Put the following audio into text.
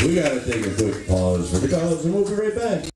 We gotta take a quick pause for the call and we'll be right back.